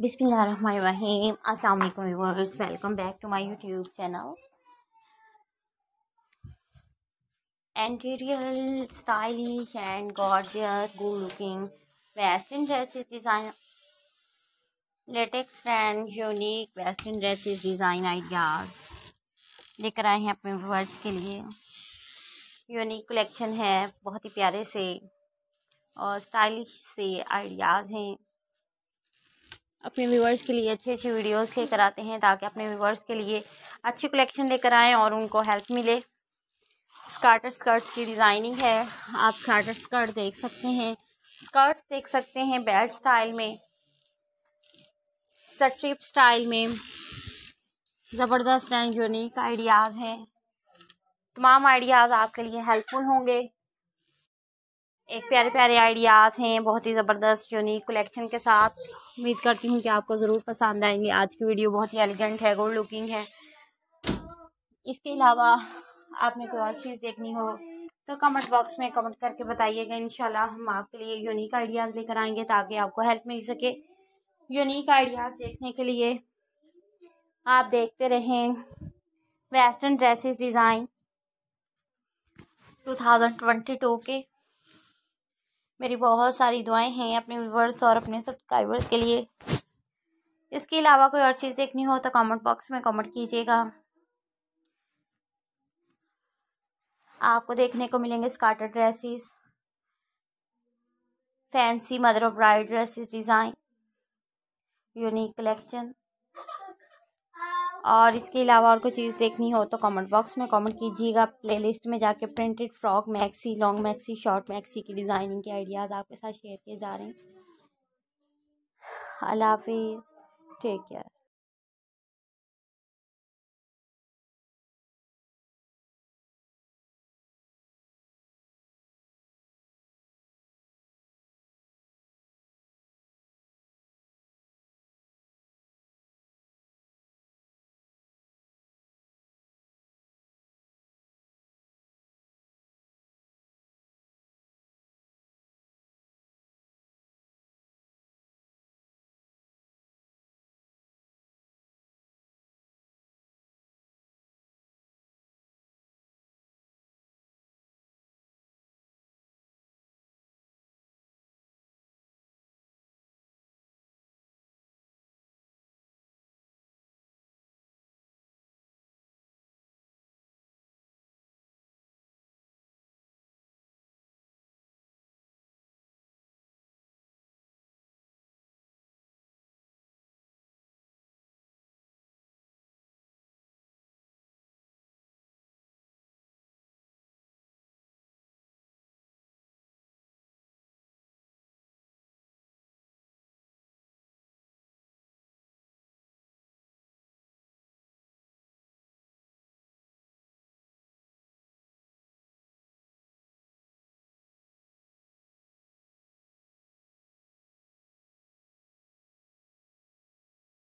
बिस्मिल्लाहिर्रहमानिर्रहीम। अस्सलाम वालेकुम viewers, welcome back to my YouTube channel. Interior stylish and gorgeous good looking western dresses design latest and unique western dresses design ideas लेकर आए हैं अपने viewers के लिए। यूनिक कलेक्शन है, बहुत ही प्यारे से और स्टाइलिश से आइडियाज़ हैं। अपने व्यूवर्स के लिए अच्छे अच्छे वीडियोस लेकर आते हैं ताकि अपने व्यूवर्स के लिए अच्छी कलेक्शन लेकर आएँ और उनको हेल्प मिले। स्कार्टर स्कर्ट्स की डिज़ाइनिंग है। आप स्कार्टर स्कर्ट देख सकते हैं। स्कर्ट्स देख सकते हैं बेल्ट स्टाइल में। स्ट्रिप स्टाइल में। ज़बरदस्त एंड यूनिक आइडियाज़ हैं। तमाम आइडियाज़ आपके लिए हेल्पफुल होंगे। एक प्यारे प्यारे आइडियाज़ हैं, बहुत ही ज़बरदस्त यूनिक कलेक्शन के साथ। उम्मीद करती हूँ कि आपको ज़रूर पसंद आएँगे। आज की वीडियो बहुत ही एलिगेंट है गुड लुकिंग है। इसके अलावा आपने कोई और चीज़ देखनी हो तो कमेंट बॉक्स में कमेंट करके बताइएगा। इंशाल्लाह हम आपके लिए यूनिक आइडियाज़ लेकर आएँगे ताकि आपको हेल्प मिल सके। यूनिक आइडियाज़ देखने के लिए आप देखते रहें वेस्टर्न ड्रेसेस डिज़ाइन 2022 के। मेरी बहुत सारी दुआएँ हैं अपने व्यूवर्स और अपने सब्सक्राइबर्स के लिए। इसके अलावा कोई और चीज़ देखनी हो तो कमेंट बॉक्स में कमेंट कीजिएगा। आपको देखने को मिलेंगे skater dresses fancy mother of bride dresses design unique collection और इसके अलावा और कोई चीज़ देखनी हो तो कमेंट बॉक्स में कमेंट कीजिएगा। प्लेलिस्ट में जाके printed frock maxi long maxi short maxi की डिज़ाइनिंग के आइडियाज़ आपके साथ शेयर किए जा रहे हैं। अल्लाह हाफिज़। Take care